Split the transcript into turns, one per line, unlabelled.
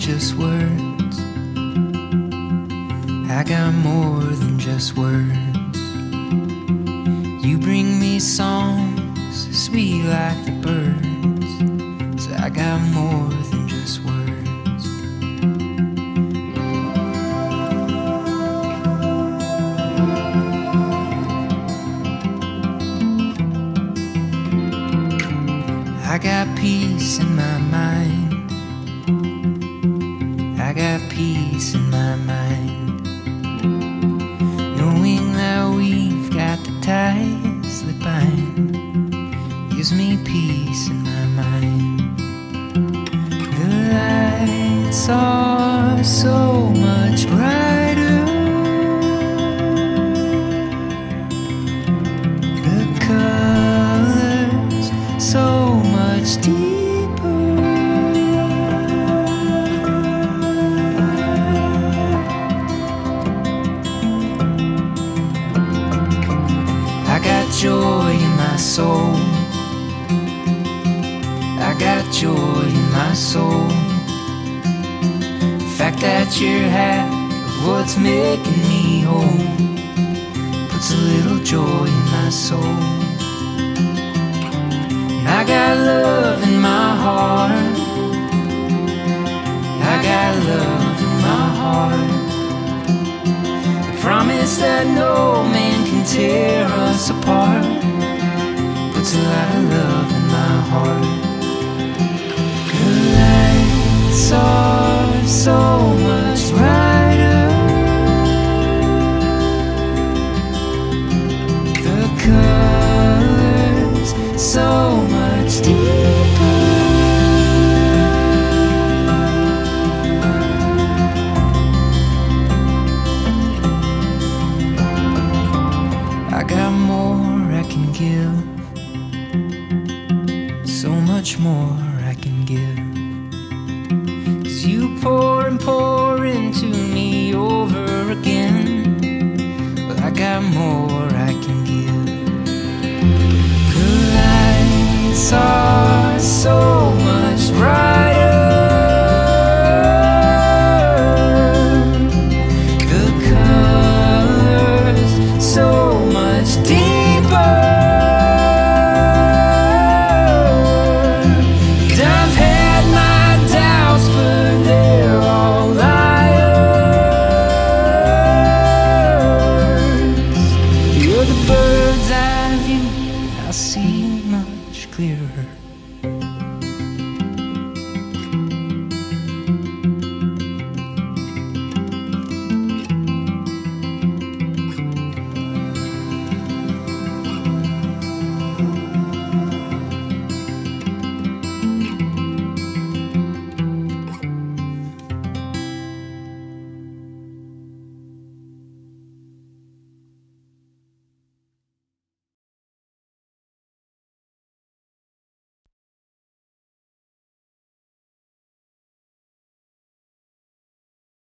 just words. I got more than just words. You bring me songs sweet like the birds. So I got more than just words. I got peace in my mind. Peace in my mind. Knowing that we've got the ties that bind gives me peace in my mind. The lights are my soul. I got joy in my soul. The fact that you're half of what's making me whole puts a little joy in my soul. And I got love in my heart. I got love in my heart. The promise that no man can tear us apart heart. Lights are so much brighter. The colors so much deeper. I got more I can give much more I can give. As you pour and pour into me over again, well, I got more.